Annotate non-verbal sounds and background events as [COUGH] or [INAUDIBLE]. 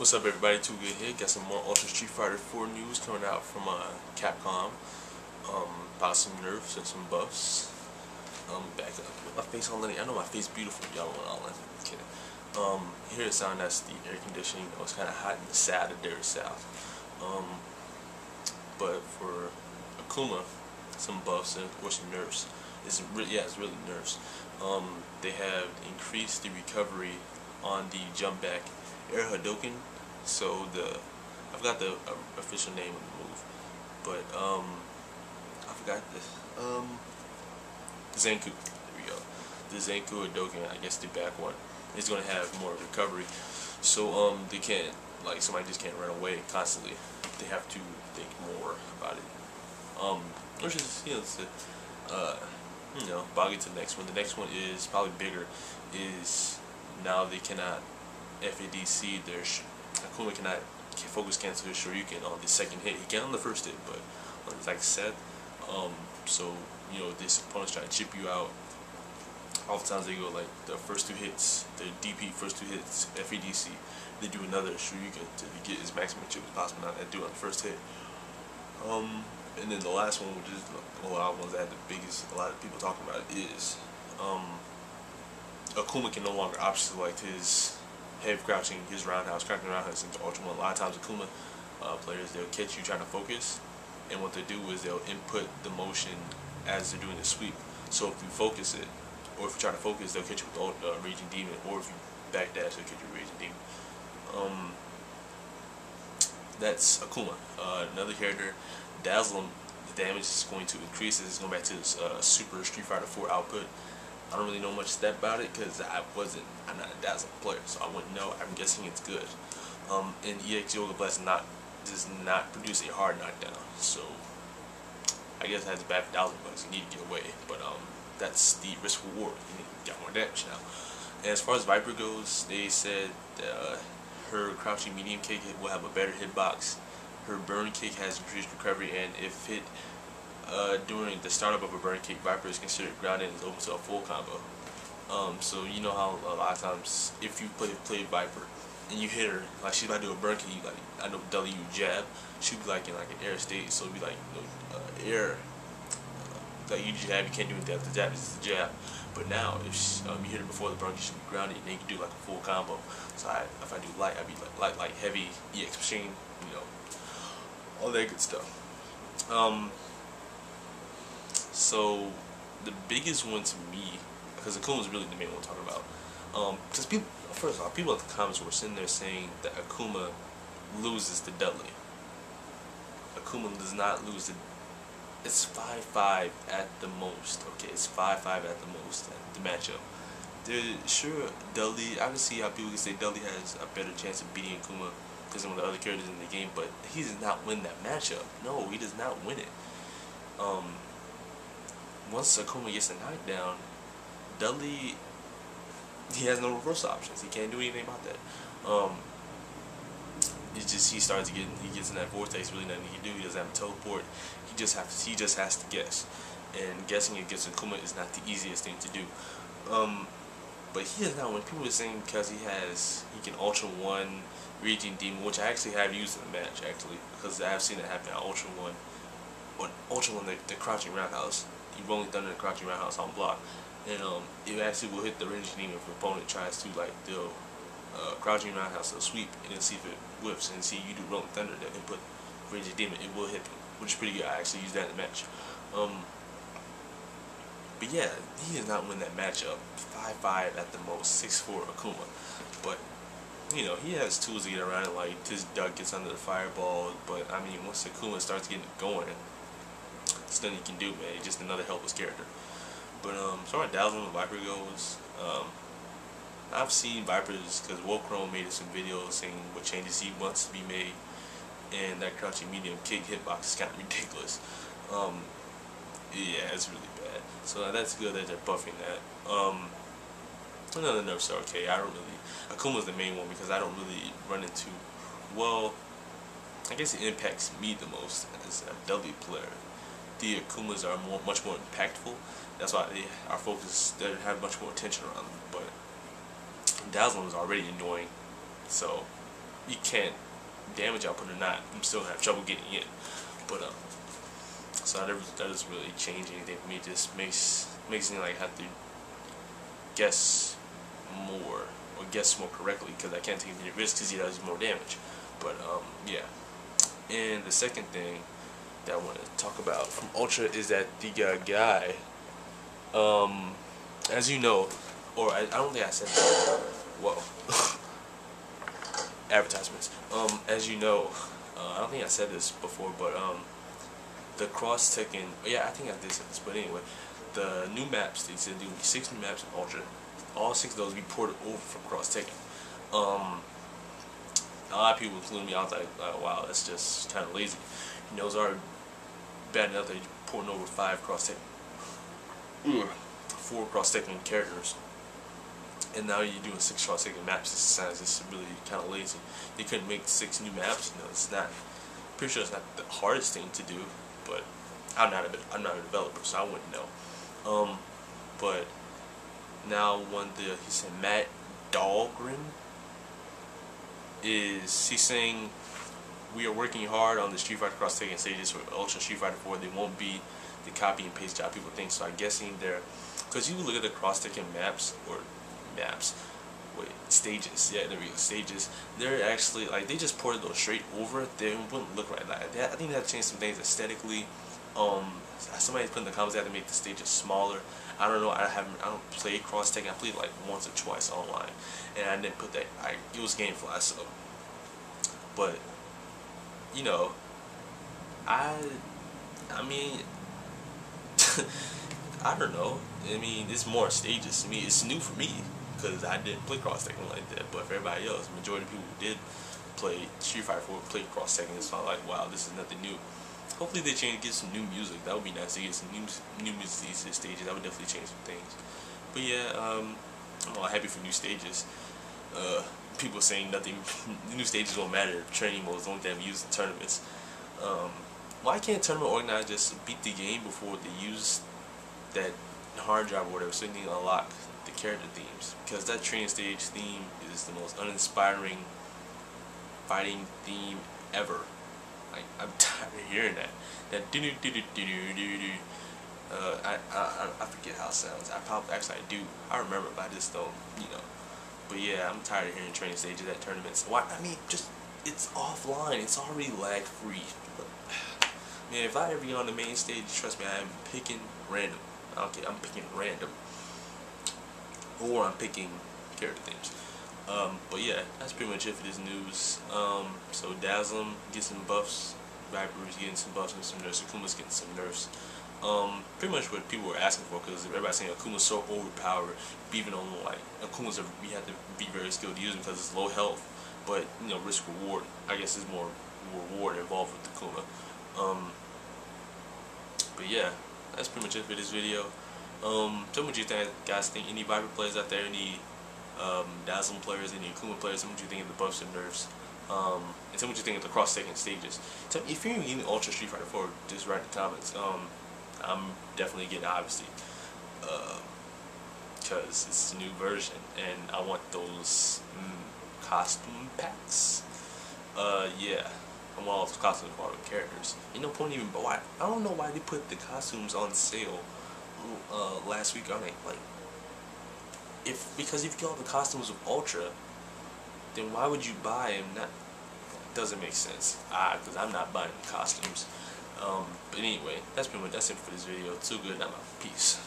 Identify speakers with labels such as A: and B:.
A: What's up everybody, Too Good here. Got some more Ultra Street Fighter 4 news coming out from uh, Capcom. Um, about some nerfs and some buffs. Um, back up. My face on Lenny. I know my face beautiful, y'all want all that. Kidding. Um, here it sound that's the air conditioning. You know, it's kinda hot in the south of Dairy South. Um, but for Akuma, some buffs and or some nerfs. It's really yeah, it's really nerfs. Um, they have increased the recovery on the jump back air Hadoken so the I forgot the uh, official name of the move, but um, I forgot this. Um, Zanku. There we go. The Zanku Hadoken, I guess the back one, is going to have more recovery. So um, they can't like somebody just can't run away constantly. They have to think more about it. Um, which is you know, it's a, uh, you know, boggy to the next one. The next one is probably bigger. Is now they cannot FADC their Akuma cannot focus cancel his Shoryuken on the second hit. He can on the first hit, but like I said, um, so you know this opponent's trying to chip you out. Oftentimes they go like the first two hits, the DP first two hits, FADC. They do another Shoryuken to get as maximum chip as possible. Not that do on the first hit. Um, and then the last one, which is lot of ones that had the biggest, a lot of people talking about is um, Akuma can no longer option select his head crouching his roundhouse, crouching roundhouse into Ultra One. A lot of times Akuma uh, players, they'll catch you trying to focus, and what they do is they'll input the motion as they're doing the sweep. So if you focus it, or if you try to focus, they'll catch you with uh, Raging Demon, or if you backdash, they'll catch you with Raging Demon. Um, that's Akuma. Uh, another character, Dhalsim, the damage is going to increase. It's going back to his uh, Super Street Fighter 4 output. I don't really know much step about it because I wasn't, I'm not a Dhalsim player, so I wouldn't know. I'm guessing it's good. Um, and EX Yoga Blast not does not produce a hard knockdown, so I guess that's bad for Dazzle bucks. You need to get away, but um, that's the risk reward. You got more damage now. And as far as Viper goes, they said uh, her crouching medium kick will have a better hitbox. Her burn kick has increased recovery, and if hit uh, during the startup of a burn kick, Viper is considered grounded and is open to a full combo. Um, so you know how a lot of times if you play play Viper and you hit her, like she's about to do a burn kick, you like I know W jab, she'd be like in like an air state, so it'd be like you know, uh, air. Uh, like you jab, you can't do anything after jab, it's a jab. But now, if she, um, you hit her before the burn, you should be grounded, and then you can do like a full combo. So I, if I do light, I'd be like light, like heavy, EX machine, you know, all that good stuff. Um, so the biggest one to me, because Akuma is really the main one to talk about. Because um, people, first of all, people in the comments were sitting there saying that Akuma loses to Dudley. Akuma does not lose to. It's five five at the most. Okay, it's five five at the most at the matchup. There, sure, Dudley. I can see how people can say Dudley has a better chance of beating Akuma because some of the other characters in the game, but he does not win that matchup. No, he does not win it. Um, once Akuma gets a knockdown, Dudley he has no reverse options. He can't do anything about that. Um, it's just he starts getting he gets in that vortex. Really nothing he can do. He doesn't have a teleport. He just has he just has to guess, and guessing against Akuma is not the easiest thing to do. Um, but he is not when people are saying because he has he can Ultra One Raging Demon, which I actually have used in the match actually because I have seen it happen Ultra One, or Ultra One the, the crouching roundhouse you Rolling Thunder and Crouching Roundhouse on block. And um, it actually will hit the Raging Demon if the opponent tries to like do uh, Crouching Roundhouse or sweep and then see if it whips and see you do Rolling Thunder then input Raging Demon, it will hit them, which is pretty good. I actually used that in the match. Um, but yeah, he does not win that matchup. 5-5 at the most, 6-4 Akuma. But, you know, he has tools to get around it, like his duck gets under the fireball. But, I mean, once Akuma starts getting going, there's nothing you can do, man. He's just another helpless character. But um, as far as Dhalsim and Viper goes, um, I've seen Vipers because Wolfkrone made some videos saying what changes he wants to be made, and that crouching medium kick hitbox is kind of ridiculous. Um, yeah, it's really bad. So that's good that they're buffing that. Um, another nerfs are okay. I don't really. Akuma's the main one because I don't really run into. Well, I guess it impacts me the most as a W player the Akumas are more, much more impactful. That's why they are focused, they have much more attention around them. But Dazzling is already annoying, so you can't damage output or not, I'm still have trouble getting in. But um, so that, that doesn't really change anything for me. It just makes makes me like have to guess more or guess more correctly because I can't take any risks because he does more damage. But um, yeah. And the second thing that I want to talk about from Ultra is that the uh, guy, um, as you know, or I, I don't think I said that. Whoa. [LAUGHS] Advertisements. Um, as you know, uh, I don't think I said this before, but um, the cross Tekken. Yeah, I think I did say this, but anyway, the new maps. They said there will be six new maps in Ultra. All six of those will be ported over from cross Tekken. Um, a lot of people, including me, I was like, oh, wow, that's just kind of lazy. You know, it's already bad enough that you're porting over five cross Tekken, four cross Tekken characters and now you're doing six cross Tekken maps. This sounds just really kind of lazy. They couldn't make six new maps. You know, it's not. Pretty sure it's not the hardest thing to do, but I'm not a I'm not a developer, so I wouldn't know. Um, but now one the he said Matt Dahlberg is he's saying we are working hard on the Street Fighter Cross Tekken stages for Ultra Street Fighter 4. They won't be the copy and paste job people think. So I'm guessing they're because you look at the Cross Tekken maps or maps wait stages yeah there we go stages they're actually like they just ported those straight over they wouldn't look right like that I think that changed some things aesthetically um somebody put in the comments they have to make the stages smaller I don't know I haven't I don't play cross Tekken I played like once or twice online and I didn't put that I it was Gamefly so but you know I I mean [LAUGHS] I don't know I mean it's more stages to me it's new for me because I didn't play Cross Tekken like that. But for everybody else, majority of people who did play Street Fighter 4 played Cross Tekken. It's not like, wow, this is nothing new. Hopefully they change, get some new music. That would be nice to get some new new music these stages. That would definitely change some things. But yeah, um, I'm all happy for new stages. Uh, people saying nothing, [LAUGHS] new stages won't matter. Training modes, the only thing used in tournaments. Um, why can't tournament organizers beat the game before they use that hard drive or whatever so they need to unlock the character themes because that training stage theme is the most uninspiring fighting theme ever. Like I'm tired of hearing that. That do do do do do do do. Uh, I, I I forget how it sounds. I probably actually I do. I remember, but I just don't. You know. But yeah, I'm tired of hearing training stages at tournaments. Why? I mean, just it's offline. It's already lag free. Man, if I ever get on the main stage, trust me, I am picking random. Okay, I'm picking random or I'm picking character themes. Um, but yeah, that's pretty much it for this news. Um, so Dhalsim gets some buffs, Viper's getting some buffs and some nerfs, Akuma's getting some nerfs. Um, pretty much what people were asking for because everybody's saying Akuma's so overpowered, even on like Akuma's a, we have to be very skilled to use because it's low health, but you know risk reward I guess is more reward involved with Akuma. Um, but yeah, that's pretty much it for this video. Um, tell me what you guys think. Any Viper players out there? Any um, Dhalsim players? Any Akuma players? Tell me what you think of the buffs and nerfs. Um, and tell me what you think of the cross-Tekken stages. Tell me, if you're getting Ultra Street Fighter 4, just write in the comments. Um, I'm definitely getting obviously because uh, it's a new version and I want those mm, costume packs. Uh, yeah. I want all those costumes for all the characters. You know, point even, but why? I don't know why they put the costumes on sale uh, last week on it, like, if because if you get all the costumes of Ultra, then why would you buy them? That doesn't make sense. Ah, because I'm not buying costumes. Um, but anyway, that's pretty much that's it for this video. Too good, I'm out. Peace.